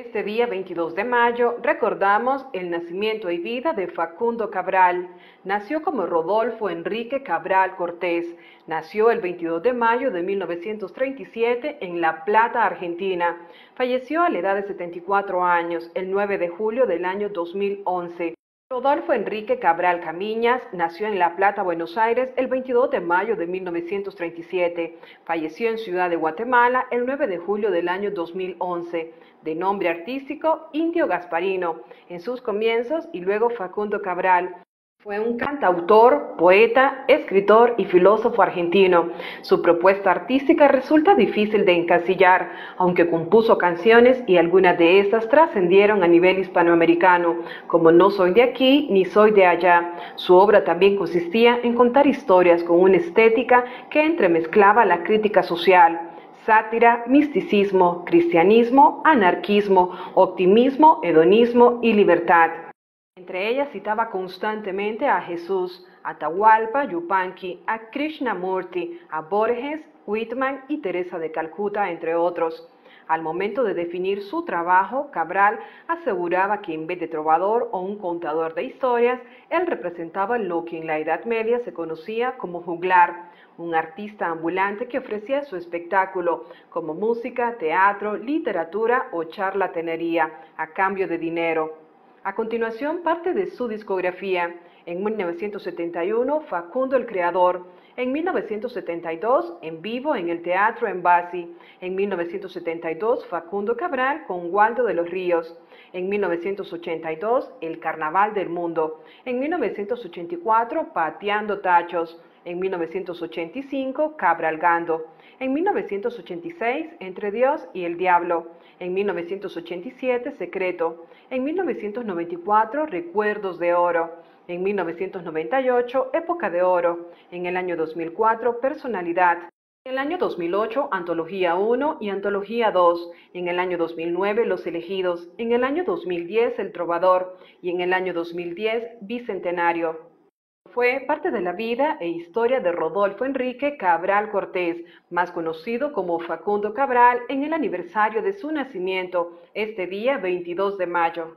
Este día 22 de mayo recordamos el nacimiento y vida de Facundo Cabral. Nació como Rodolfo Enrique Cabral Cortés. Nació el 22 de mayo de 1937 en La Plata, Argentina. Falleció a la edad de 74 años el 9 de julio del año 2011. Rodolfo Enrique Cabral Camiñas nació en La Plata, Buenos Aires, el 22 de mayo de 1937. Falleció en Ciudad de Guatemala el 9 de julio del año 2011. De nombre artístico, Indio Gasparino, en sus comienzos y luego Facundo Cabral. Fue un cantautor, poeta, escritor y filósofo argentino. Su propuesta artística resulta difícil de encasillar, aunque compuso canciones y algunas de estas trascendieron a nivel hispanoamericano, como No soy de aquí ni soy de allá. Su obra también consistía en contar historias con una estética que entremezclaba la crítica social sátira, misticismo, cristianismo, anarquismo, optimismo, hedonismo y libertad. Entre ellas citaba constantemente a Jesús, a Tahualpa, Yupanqui, a Krishnamurti, a Borges, Whitman y Teresa de Calcuta, entre otros. Al momento de definir su trabajo, Cabral aseguraba que en vez de trovador o un contador de historias, él representaba lo que en la Edad Media se conocía como juglar, un artista ambulante que ofrecía su espectáculo como música, teatro, literatura o charlatanería a cambio de dinero. A continuación, parte de su discografía. En 1971, Facundo el Creador. En 1972, en vivo en el Teatro en Basi. En 1972, Facundo Cabral con Waldo de los Ríos. En 1982, El Carnaval del Mundo. En 1984, Pateando Tachos. En 1985, Cabralgando. En 1986, Entre Dios y el Diablo. En 1987, Secreto. En 1994, Recuerdos de Oro. En 1998, Época de Oro. En el año 2004, Personalidad. En el año 2008, Antología 1 y Antología 2. En el año 2009, Los Elegidos. En el año 2010, El Trovador. Y en el año 2010, Bicentenario. Fue parte de la vida e historia de Rodolfo Enrique Cabral Cortés, más conocido como Facundo Cabral, en el aniversario de su nacimiento, este día 22 de mayo.